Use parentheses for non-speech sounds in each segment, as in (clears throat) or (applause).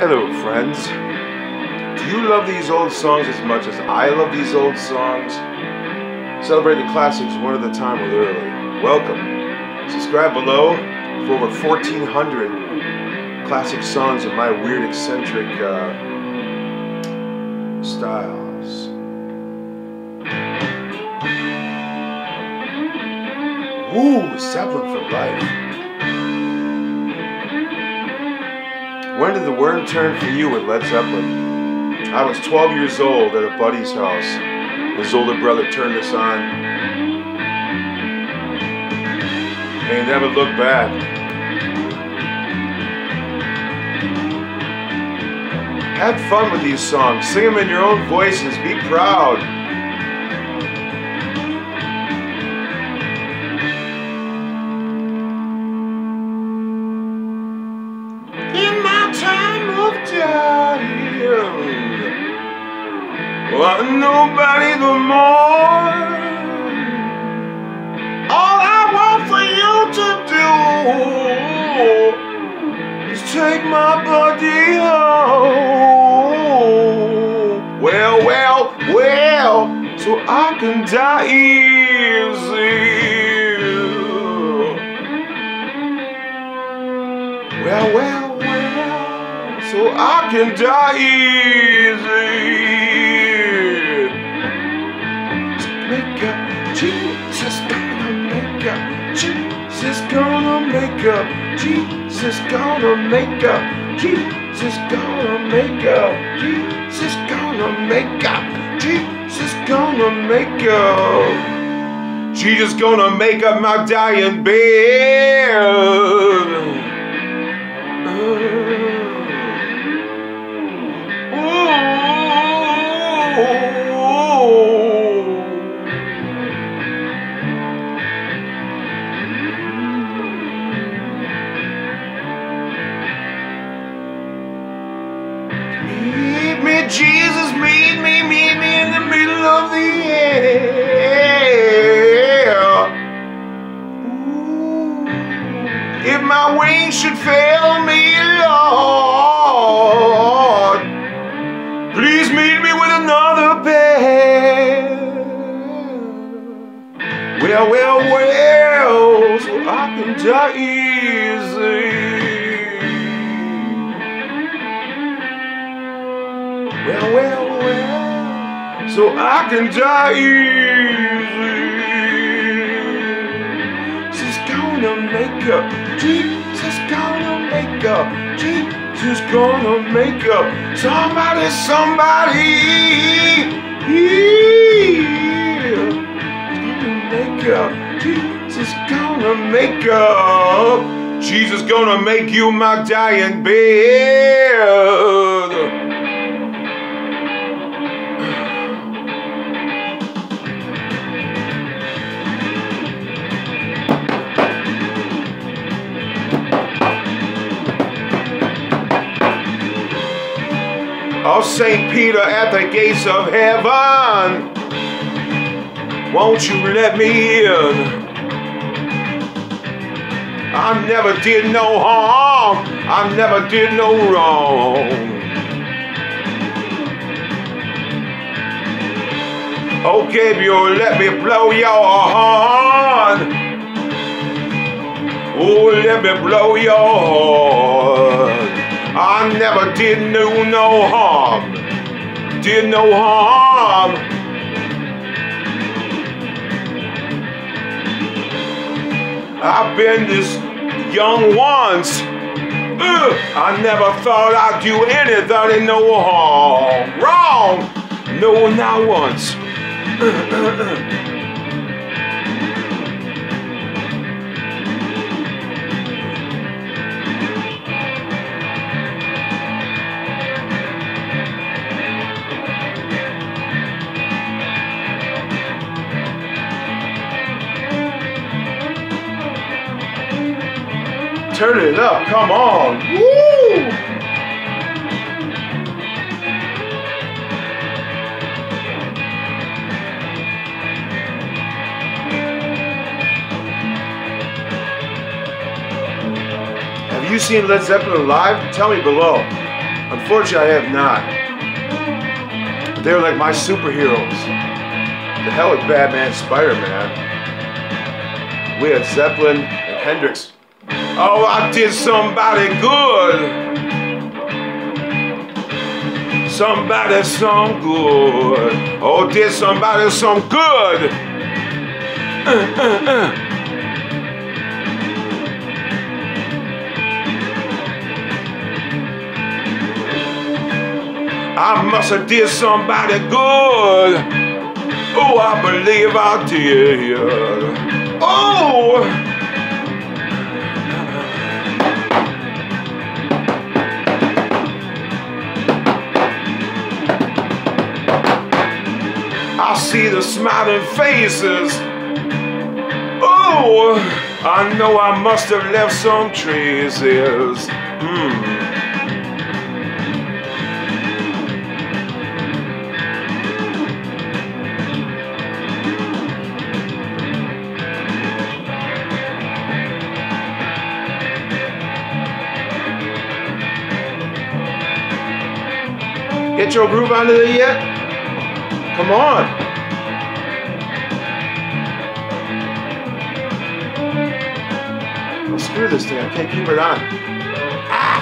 Hello, friends. Do you love these old songs as much as I love these old songs? Celebrate the classics one at a time with early. Welcome. Subscribe below for over 1,400 classic songs of my weird, eccentric uh, styles. Woo, Zeppelin for life. When did the worm turn for you with Led Zeppelin? I was 12 years old at a buddy's house. His older brother turned us on. And he never looked back. Have fun with these songs. Sing them in your own voices. Be proud. Nobody the more. All I want for you to do is take my body home. Well, well, well, so I can die easy. Well, well, well, so I can die easy. Jesus gonna make up. Jesus gonna make up. Jesus gonna make up. Jesus gonna make up. Jesus gonna make up. Jesus gonna make up my dying bed. Easy. Well, well, well, so I can die easy. She's gonna make up, Jesus gonna make up, Jesus gonna make up. Somebody, somebody, yeah. Gonna make up, Jesus gonna make up. Jesus gonna make you my dying bed. Oh, St. Peter at the gates of heaven, won't you let me in? I never did no harm, I never did no wrong. Oh, Gabriel, let me blow your horn. Oh, let me blow your horn. I never did no no harm. Did no harm. I've been this young once. Ugh, I never thought I'd do anything no. Wrong. No, not once. (clears throat) Turn it up, come on. Woo! Have you seen Led Zeppelin live? Tell me below. Unfortunately, I have not. They're like my superheroes. The hell with Batman, Spider-Man. We had Zeppelin and Hendrix. Oh, I did somebody good. Somebody some good. Oh, did somebody some good. I must have did somebody good. Oh, I believe I did. Oh! The smiling faces. Oh, I know I must have left some traces. Hmm. Get your groove under there yet? Come on. Screw this thing. I can't keep it on. Ah!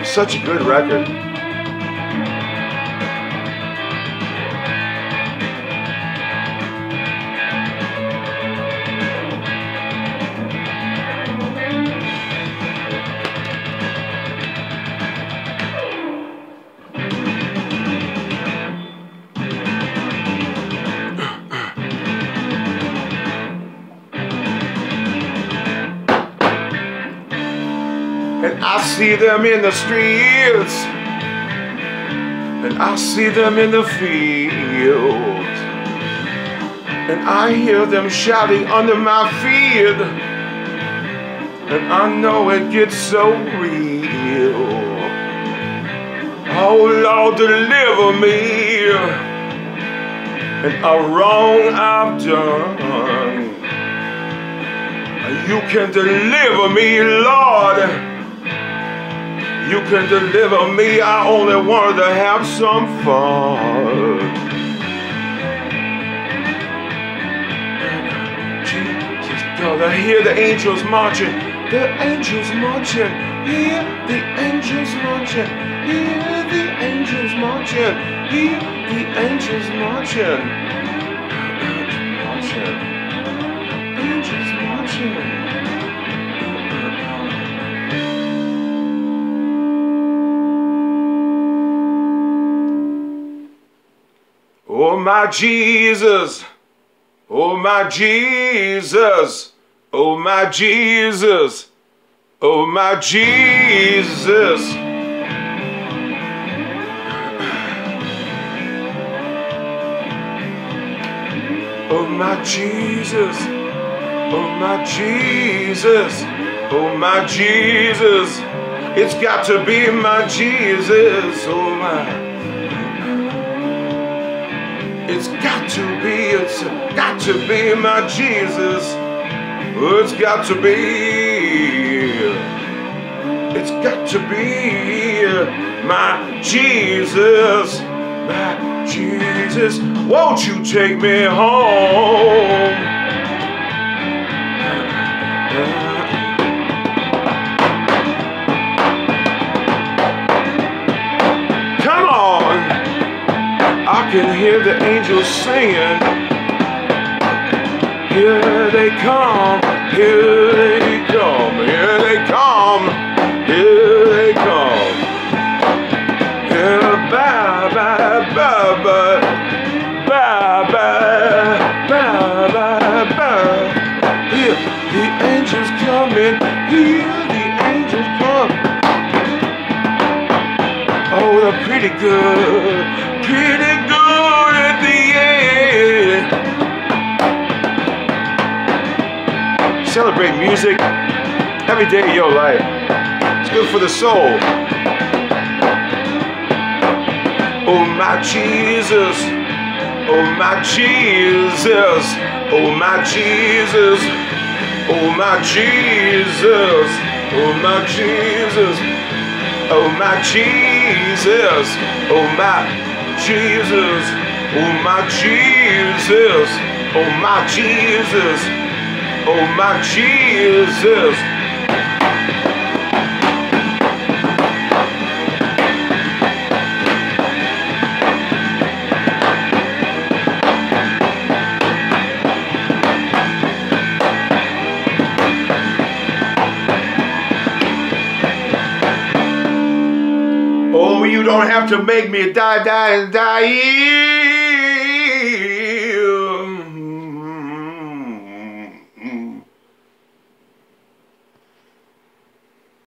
Ooh! Such a good record. See them in the streets. And I see them in the fields. And I hear them shouting under my feet. And I know it gets so real. Oh Lord, deliver me. And a wrong I've done. You can deliver me, Lord. You can deliver me. I only wanted to have some fun. Jesus, God, I hear the angels marching. The angels marching. Hear the angels marching. Hear the angels marching. Hear the angels marching. Angels Marching. Angels marching. My Jesus, oh my Jesus, oh my Jesus, oh my Jesus. Oh my Jesus, oh my Jesus, oh my Jesus. It's got to be my Jesus, oh my. It's got to be, it's got to be my Jesus. Oh, it's got to be, it's got to be my Jesus, my Jesus. Won't you take me home? Come on! I can hear the singing. Here they come, here every day of your life. It's good for the soul. Oh my Jesus, oh my Jesus, oh my Jesus, Oh my Jesus, oh my Jesus, oh my Jesus, oh my Jesus, oh my Jesus, oh my Jesus, oh my Jesus. Don't have to make me die, die, and die.